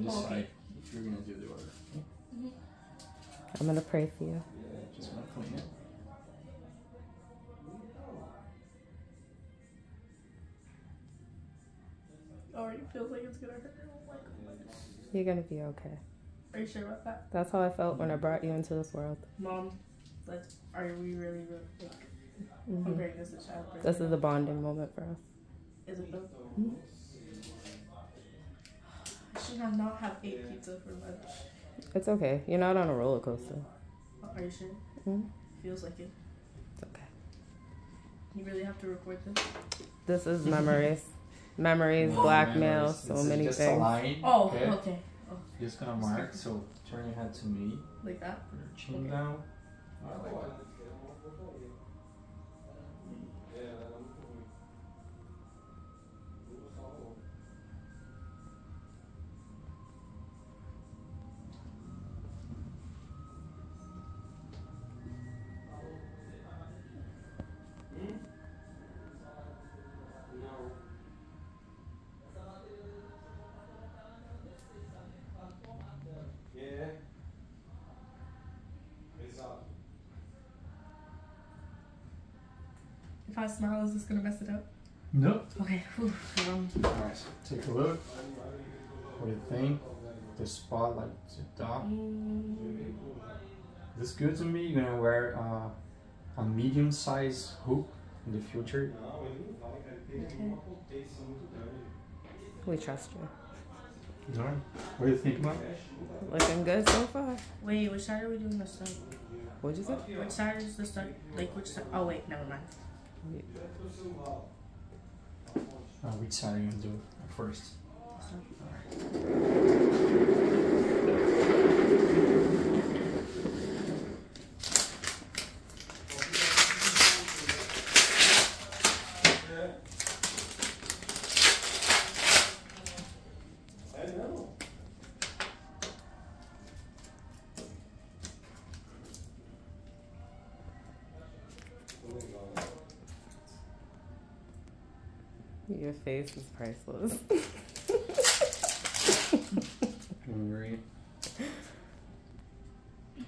can decide Okay. if you're gonna do the order. I'm gonna pray for you. Just wanna clean it. Already feels like it's gonna hurt. My God. You're gonna be okay. Are you sure about that, That's how I felt when I brought you into this world. Mom? Like, are we really re- like Mhm. comparing this to childbirth? This is a bonding moment for us. Is it though? Mhm. I should have not have pizza for lunch. It's okay. You're not on a roller coaster. Are you sure? Mhm. Feels like it. It's okay. You really have to record this. This is memories. memories, No blackmail, memories. so It's many just things. a line. Oh, okay? okay. You're just gonna mark. So turn your head to me. Like that. Put your chin Okay. down. I like that. I smile, is this gonna mess it up? No. Okay. Um, Alright, take a look. What do you think? The spotlight like the dot. mm, This good to me. You're gonna wear uh, a medium size hoop in the future. okay. We trust you. Alright. What do you think about it? Looking good so far. Wait, which side are we doing the start? What'd you say? Which side is the start? Like which side? Oh wait, never mind. Uh, which side are you gonna do first? Your face is priceless. Hungry.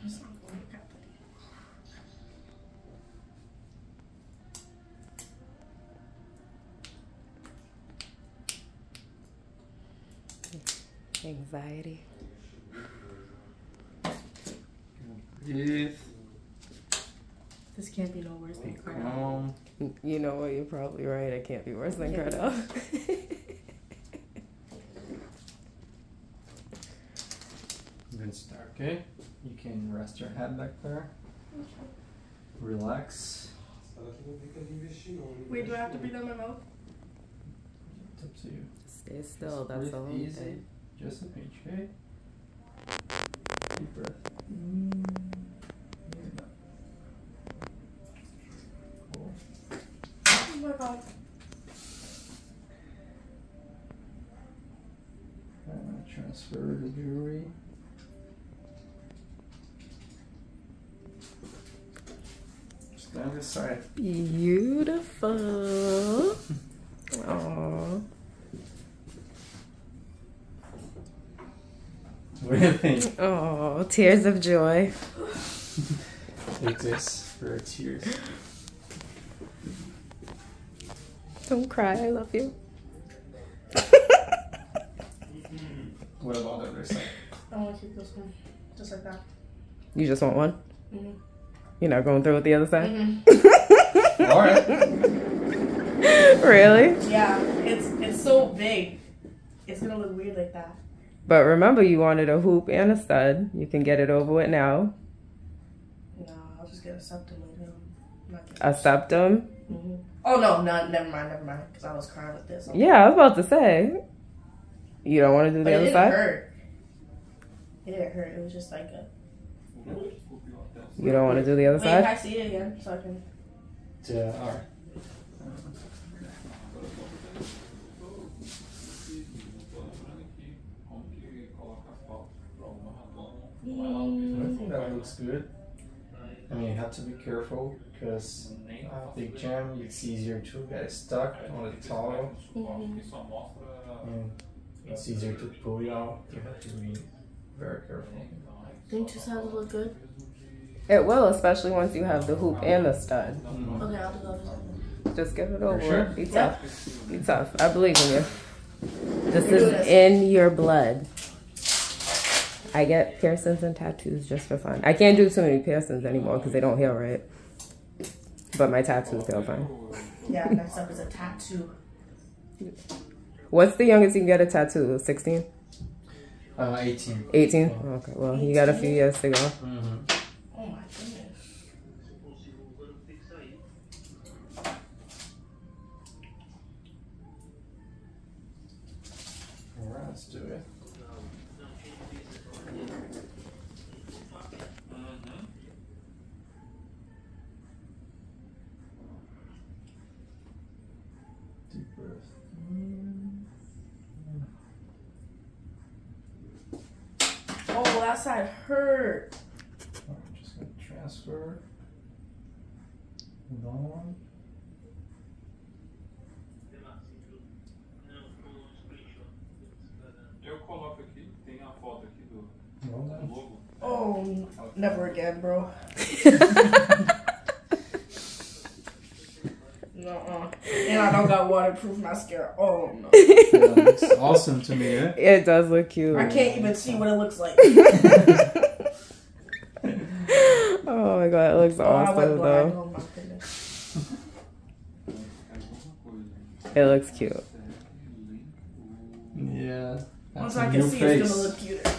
It's not going to happen. Anxiety. Breathe. This can't be no worse than Be crying. Um, you know what? You're probably right. It can't be worse than Yeah. Cardell. Good start. Okay. You can rest your head back there. Relax. Wait, do I have to breathe out my mouth? It's up to you. Stay still. Just That's the only easy. thing. Just a pinch, okay? Deep breath. Mm. Yeah. Cool. Oh my god. I'm gonna transfer the jewelry. Stand this side. Beautiful. Aww. What do you think? Oh, tears of joy. Take this for tears. Don't cry. I love you. What about the other side? I want to keep this one. Just like that. You just want one? Mm-hmm. You're not going through with the other side? Mm-hmm. Alright. really? Yeah, it's it's so big. It's gonna look weird like that. But remember, you wanted a hoop and a stud. You can get it over with now. No, I'll just get a septum later. I'm not A septum. hmm Oh no, no, never mind, never mind. Because I was crying with this. Yeah, I was about to say. You don't want to do but the it other didn't side? hurt. It didn't hurt. It was just like a. You don't want to do the other Wait, can side? I see it again so I can? Yeah, alright. I think that looks good. I mean, you have to be careful because uh, big jam, it's easier to get stuck on the towel. Mhm. And it's easier to pull it out. You have to be very careful. Think two sides will look good? It will, especially once you have the hoop and the stud. Mm. Okay, I'll do the other side. Just give it over. sure? Be Yeah. tough. Be tough. I believe in you. This is this. in your blood. I get piercings and tattoos just for fun. I can't do too many piercings anymore because they don't heal right. But my tattoos heal fine. Yeah, next up is a tattoo. What's the youngest you can get a tattoo? 16? Uh, 18. 18? Okay, well, you got a few years to go. Mm-hmm. Oh my goodness. Alright, let's do it. Deep breath. Oh, that side hurt. I'm just gonna transfer. Hold on. Eu coloco aqui, tem a foto aqui do, Hold do on. logo. Oh, never again, bro. Nuh-uh. And I don't got waterproof mascara. Oh no. Yeah, looks awesome to me, eh? It does look cute. I can't even see what it looks like. oh my god, it looks Oh, I went awesome though. Oh my goodness. É alguma coisa. It looks cute. Yeah. Once That's I a can see, face. it's gonna look cuter.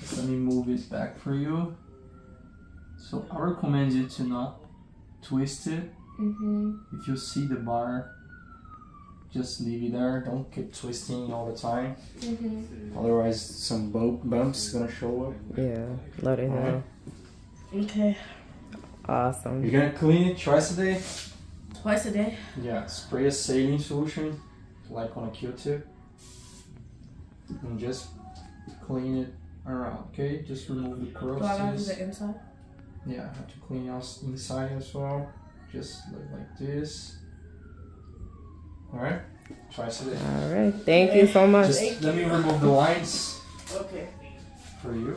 Just let me move it back for you. So I recommend you to not twist it. Mm-hmm. If you see the bar, just leave it there. Don't keep twisting all the time. Mm-hmm. Otherwise, some bu- bumps gonna show up. Yeah, let it heal. Okay. Awesome. You're gonna clean it twice a day. Twice a day. Yeah, spray a saline solution, like on a Q-tip, and just clean it around. Okay, just remove the Do I gotta do the inside? Yeah, I have to clean us inside as well. Just look like this. Alright, twice a day. All right. Thank you so much. Just let me remove the lines Okay. for you.